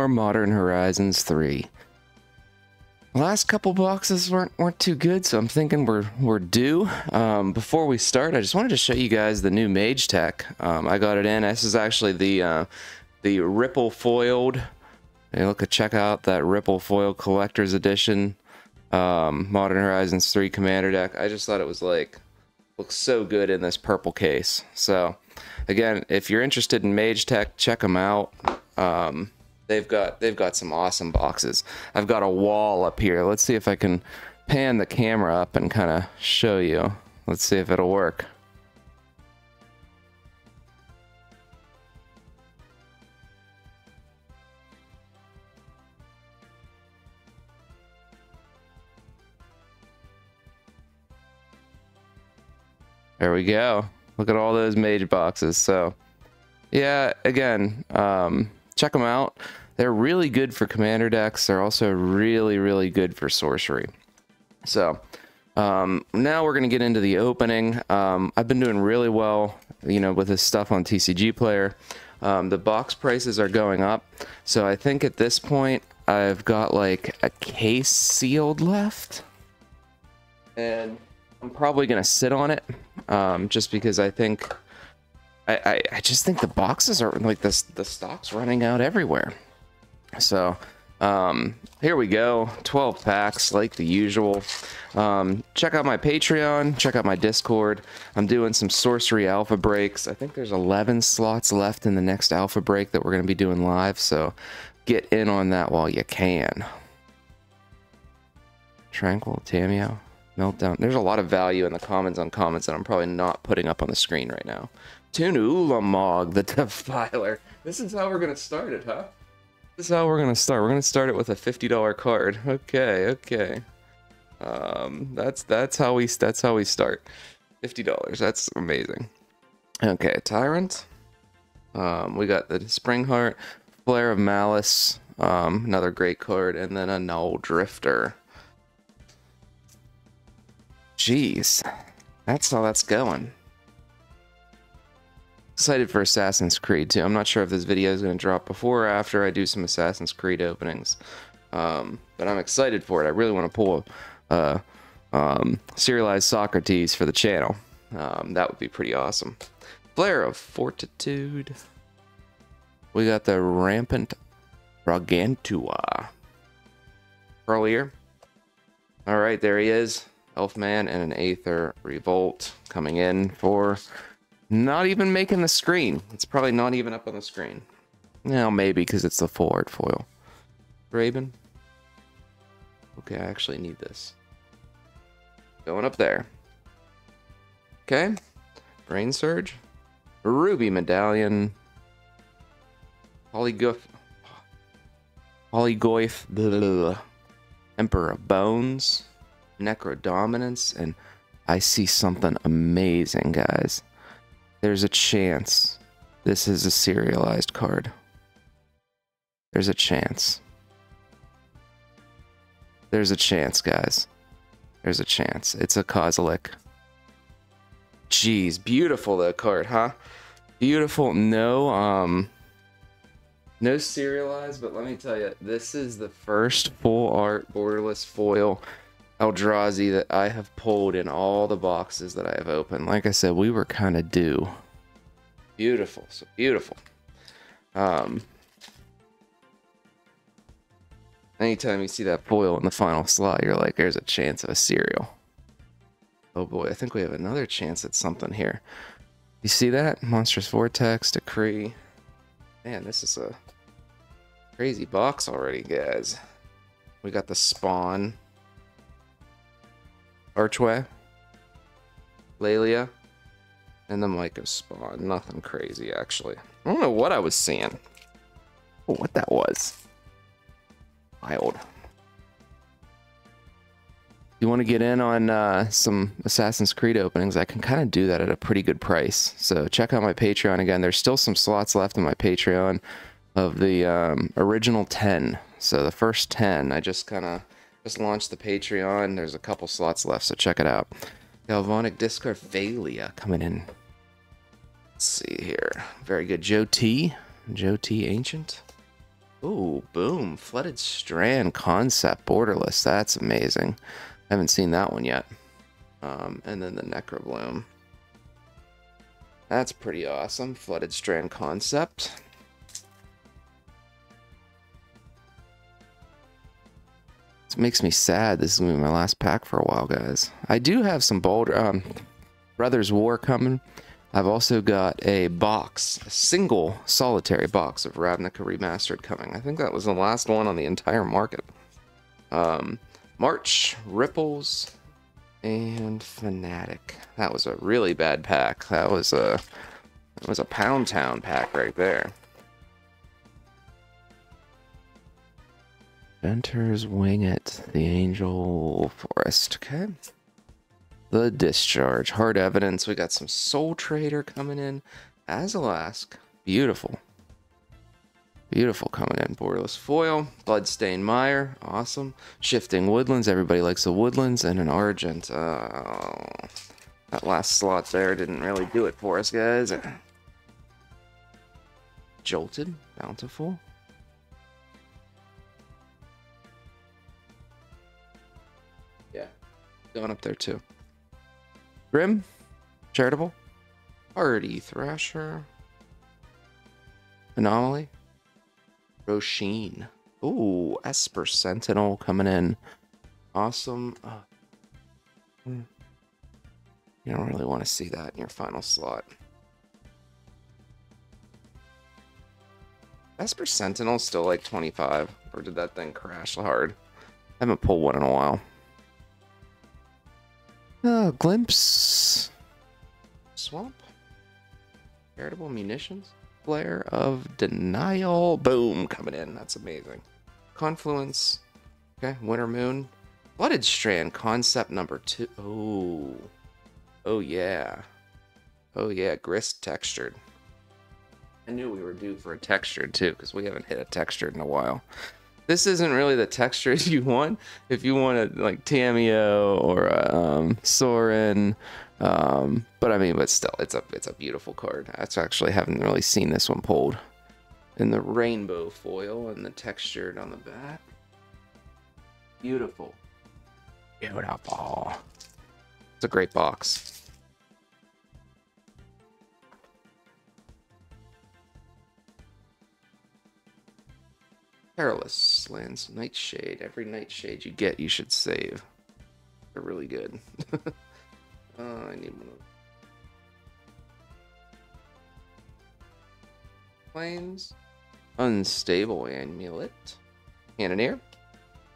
more Modern Horizons 3. Last couple boxes weren't weren't too good, so I'm thinking we're we're due. Um, before we start, I just wanted to show you guys the new Mage Tech. Um, I got it in. This is actually the uh, the Ripple foiled. Hey, look, check out that Ripple foil collector's edition um, Modern Horizons 3 Commander deck. I just thought it was like looks so good in this purple case. So again, if you're interested in Mage Tech, check them out. Um, they've got they've got some awesome boxes. I've got a wall up here. Let's see if I can pan the camera up and kind of show you. Let's see if it'll work. There we go. Look at all those mage boxes. So, yeah, again, um, check them out. They're really good for commander decks. They're also really, really good for sorcery. So, um, now we're going to get into the opening. Um, I've been doing really well, you know, with this stuff on TCG Player. Um, the box prices are going up. So I think at this point, I've got like a case sealed left. And I'm probably going to sit on it um, just because I think I, I, just think the boxes are like this the stock's running out everywhere. So um, here we go, 12 packs like the usual. Um, check out my Patreon, check out my Discord. I'm doing some sorcery alpha breaks. I think there's 11 slots left in the next alpha break that we're going to be doing live. So get in on that while you can. Tranquil, Tamiyo Meltdown. There's a lot of value in the comments on comments that I'm probably not putting up on the screen right now. Tune Ulamog, the Defiler. This is how we're going to start it, huh? This is how we're going to start. We're going to start it with a $50 card. Okay, okay. Um, that's that's how we that's how we start. $50. That's amazing. Okay, Tyrant. Um, we got the Spring Heart, Flare of Malice, um, another great card, and then a Null Drifter. Jeez, that's how that's going. Excited for Assassin's Creed too. I'm not sure if this video is going to drop before or after I do some Assassin's Creed openings, um, but I'm excited for it. I really want to pull a uh, um, serialized Socrates for the channel. Um, that would be pretty awesome. Flare of Fortitude. We got the Rampant Gargantua. Earlier. All right, there he is. Elfman and an Aether Revolt coming in for not even making the screen. It's probably not even up on the screen. Well, maybe because it's the art foil. Raven. Okay, I actually need this. Going up there. Okay. Brain Surge. Ruby Medallion. Polygoth. Polygoith. Emperor of Bones. Necrodominance, and I see something amazing, guys. There's a chance this is a serialized card. There's a chance. There's a chance, guys. There's a chance. It's a Kozilek. Jeez, beautiful that card, huh? Beautiful. No, um, no serialized, but let me tell you, this is the first full art borderless foil Eldrazi that I have pulled in all the boxes that I have opened. Like I said, we were kind of due. Beautiful, so beautiful. Um, anytime you see that foil in the final slot, you're like, there's a chance of a serial. Oh boy, I think we have another chance at something here. You see that? Monstrous Vortex, Decree. Man, this is a crazy box already, guys. We got the Spawn. Archway, Laelia, and the Mycospawn. Spawn. Nothing crazy, actually. I don't know what I was seeing. Oh, what that was. Wild. You want to get in on uh, some Assassin's Creed openings, I can kind of do that at a pretty good price. So check out my Patreon again. There's still some slots left in my Patreon of the um, original 10. So the first 10, I just kind of just launched the Patreon. There's a couple slots left, so check it out. Galvanic Discard Phelia coming in. Let's see here. Very good. Joe T. Joe T. Ancient. Ooh, boom. Flooded Strand concept borderless. That's amazing. I haven't seen that one yet. Um, and then the Necrobloom. That's pretty awesome. Flooded Strand concept. This makes me sad. This is going to be my last pack for a while, guys. I do have some Boulder, um, Brothers War coming. I've also got a box, a single solitary box of Ravnica Remastered coming. I think that was the last one on the entire market. Um, March, Ripples, and Fanatic. That was a really bad pack. That was a that was a Pound Town pack right there. Venter's Wing It, the Angel Forest. Okay. The Discharge. Hard Evidence. We got some Soul Trader coming in. Azalask. Beautiful. Beautiful coming in. Borderless Foil. Bloodstained Mire. Awesome. Shifting Woodlands. Everybody likes the Woodlands. And an Argent. That last slot there didn't really do it for us, guys. Jolted. Bountiful. Going up there too. Grim. Charitable. Hardy Thrasher. Anomaly. Roshin. Ooh, Esper Sentinel coming in. Awesome. Uh. You don't really want to see that in your final slot. Esper Sentinel still like 25, or did that thing crash hard? I haven't pulled one in a while. Glimpse. Swamp. Veritable munitions. Flare of Denial. Boom, coming in. That's amazing. Confluence. Okay, Winter Moon. Flooded Strand, concept number two. Oh. Oh, yeah. Oh, yeah, grist textured. I knew we were due for a textured, too, because we haven't hit a textured in a while. This isn't really the textures you want. If you want a, like, Tamiyo or a, um, Sorin, um, but I mean, but still, it's a it's a beautiful card. I actually haven't really seen this one pulled. In the rainbow foil and the textured on the back. Beautiful. Beautiful. It's a great box. Perilous lands Nightshade. Every Nightshade you get, you should save. They're really good. uh, I need one of Flames. Unstable Amulet. Cannoneer.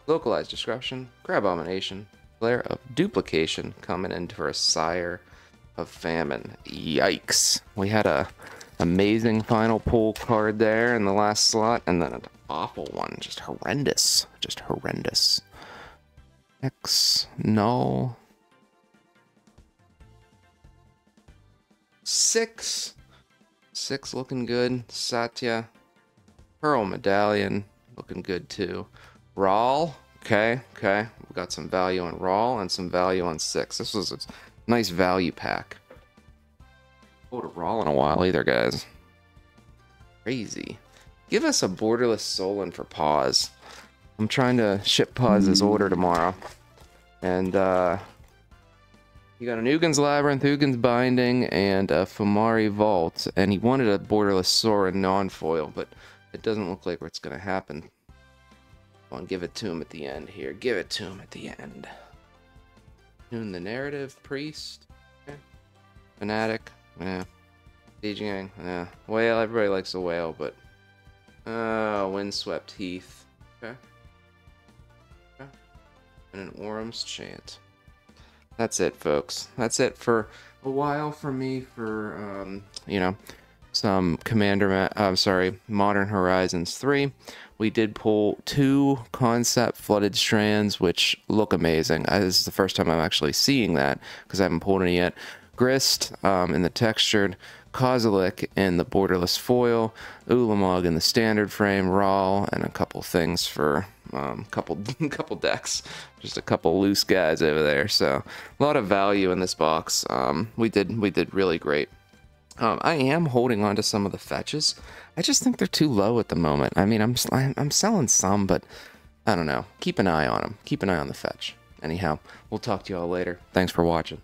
Localized Disruption. Crabomination. Flare of Duplication coming in for a Sire of Famine. Yikes. We had a amazing final pull card there in the last slot, and then an awful one. Just horrendous. Just horrendous. X. Null. Six. Six looking good. Satya. Pearl Medallion. Looking good too. Ral. Okay, okay. We got some value on Ral and some value on six. This was a nice value pack. Pulled a Ral in a while either, guys. Crazy. Give us a borderless Solon for Paz. I'm trying to ship Paz's order tomorrow. And uh you got an Ugin's Labyrinth, Ugin's Binding, and a Famari Vault, and he wanted a borderless Sorin non-foil, but it doesn't look like it's gonna happen. Come on, give it to him at the end here. Give it to him at the end. Tune the narrative, priest, okay. fanatic, yeah. Gang, yeah. Whale, everybody likes a whale, but uh, windswept heath, okay. okay. And an Orim's chant. That's it, folks. That's it for a while for me for um, you know some Commander. I'm sorry, Modern Horizons three we did pull two concept flooded strands, which look amazing. I, this is the first time I'm actually seeing that because I haven't pulled any yet. Grist um, in the textured, Kozilek in the borderless foil, Ulamog in the standard frame, Ral, and a couple things for um, couple couple decks. Just a couple loose guys over there. So a lot of value in this box. Um, we did we did really great. Um, I am holding on to some of the fetches. I just think they're too low at the moment. I mean, I'm I'm selling some, but I don't know. Keep an eye on them. Keep an eye on the fetch. Anyhow, we'll talk to you all later. Thanks for watching.